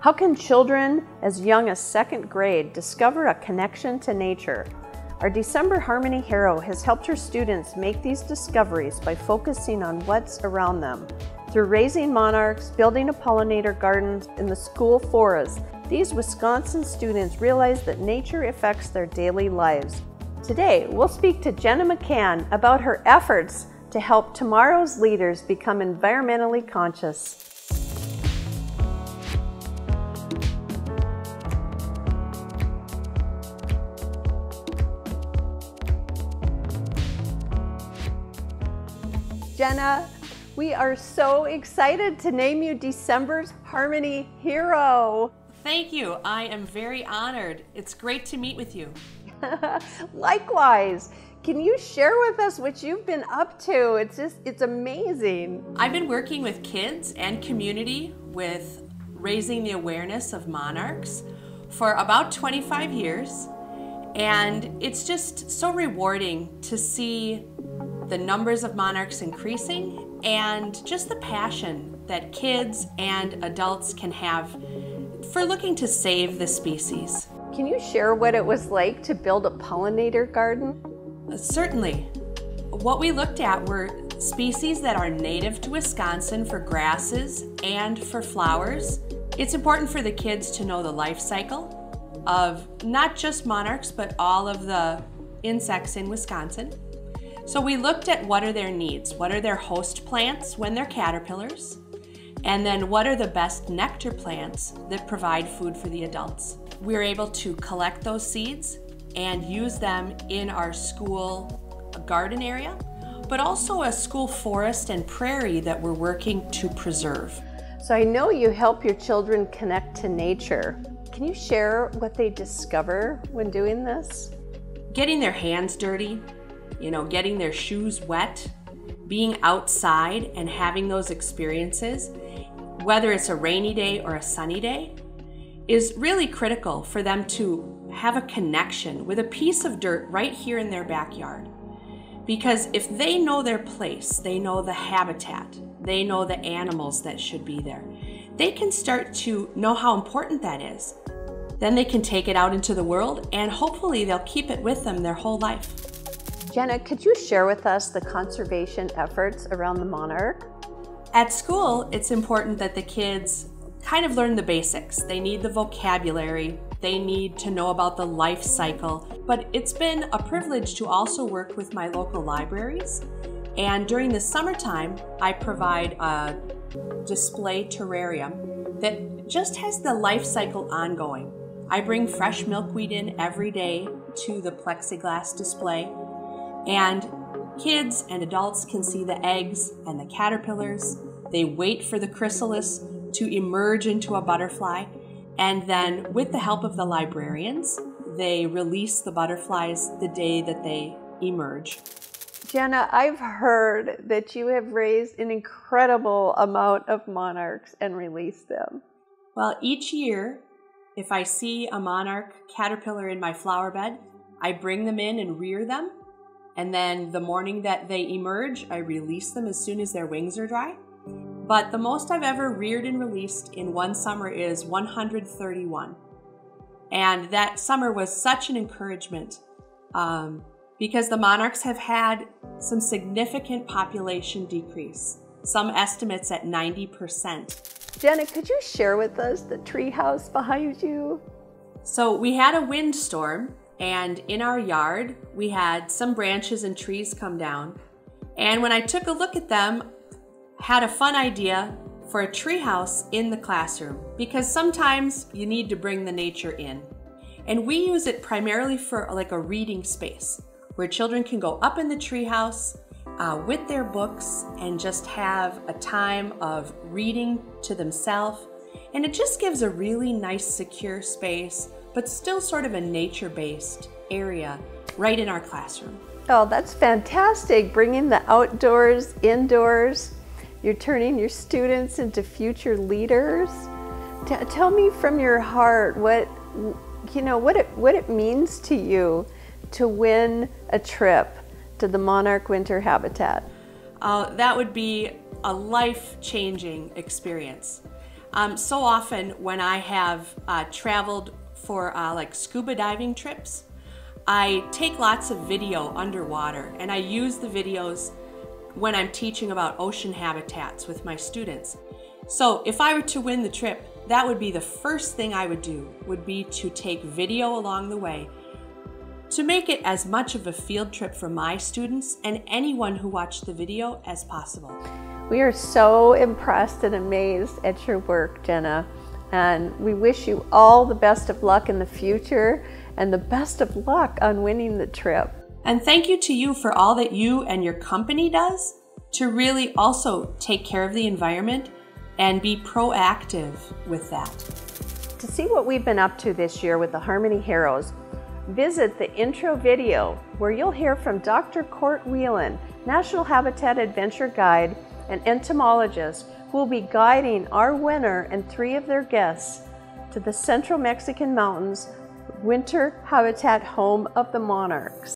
How can children as young as second grade discover a connection to nature? Our December Harmony Hero has helped her students make these discoveries by focusing on what's around them. Through raising monarchs, building a pollinator garden in the school forest, these Wisconsin students realize that nature affects their daily lives. Today, we'll speak to Jenna McCann about her efforts to help tomorrow's leaders become environmentally conscious. Jenna, we are so excited to name you December's Harmony Hero. Thank you. I am very honored. It's great to meet with you. Likewise. Can you share with us what you've been up to? It's just, it's amazing. I've been working with kids and community with raising the awareness of monarchs for about 25 years. And it's just so rewarding to see the numbers of monarchs increasing, and just the passion that kids and adults can have for looking to save the species. Can you share what it was like to build a pollinator garden? Certainly. What we looked at were species that are native to Wisconsin for grasses and for flowers. It's important for the kids to know the life cycle of not just monarchs, but all of the insects in Wisconsin. So we looked at what are their needs, what are their host plants when they're caterpillars, and then what are the best nectar plants that provide food for the adults. We were able to collect those seeds and use them in our school garden area, but also a school forest and prairie that we're working to preserve. So I know you help your children connect to nature. Can you share what they discover when doing this? Getting their hands dirty, you know, getting their shoes wet, being outside and having those experiences, whether it's a rainy day or a sunny day, is really critical for them to have a connection with a piece of dirt right here in their backyard. Because if they know their place, they know the habitat, they know the animals that should be there, they can start to know how important that is. Then they can take it out into the world and hopefully they'll keep it with them their whole life. Jenna, could you share with us the conservation efforts around the monarch? At school, it's important that the kids kind of learn the basics. They need the vocabulary, they need to know about the life cycle. But it's been a privilege to also work with my local libraries. And during the summertime, I provide a display terrarium that just has the life cycle ongoing. I bring fresh milkweed in every day to the plexiglass display and kids and adults can see the eggs and the caterpillars. They wait for the chrysalis to emerge into a butterfly. And then, with the help of the librarians, they release the butterflies the day that they emerge. Jenna, I've heard that you have raised an incredible amount of monarchs and released them. Well, each year, if I see a monarch caterpillar in my flower bed, I bring them in and rear them and then the morning that they emerge, I release them as soon as their wings are dry. But the most I've ever reared and released in one summer is 131. And that summer was such an encouragement um, because the monarchs have had some significant population decrease, some estimates at 90%. Jenna, could you share with us the treehouse behind you? So we had a windstorm and in our yard, we had some branches and trees come down. And when I took a look at them, had a fun idea for a treehouse in the classroom because sometimes you need to bring the nature in. And we use it primarily for like a reading space where children can go up in the treehouse uh, with their books and just have a time of reading to themselves. And it just gives a really nice, secure space but still sort of a nature based area right in our classroom. Oh, that's fantastic. Bringing the outdoors, indoors. You're turning your students into future leaders. T tell me from your heart what you know what it what it means to you to win a trip to the monarch winter habitat. Uh, that would be a life-changing experience. Um, so often when I have uh, traveled for uh, like scuba diving trips, I take lots of video underwater and I use the videos when I'm teaching about ocean habitats with my students. So if I were to win the trip, that would be the first thing I would do, would be to take video along the way to make it as much of a field trip for my students and anyone who watched the video as possible. We are so impressed and amazed at your work, Jenna, and we wish you all the best of luck in the future and the best of luck on winning the trip. And thank you to you for all that you and your company does to really also take care of the environment and be proactive with that. To see what we've been up to this year with the Harmony Heroes, visit the intro video where you'll hear from Dr. Court Whelan, Natural Habitat Adventure Guide and entomologist, who will be guiding our winner and three of their guests to the central Mexican mountains winter habitat home of the monarchs.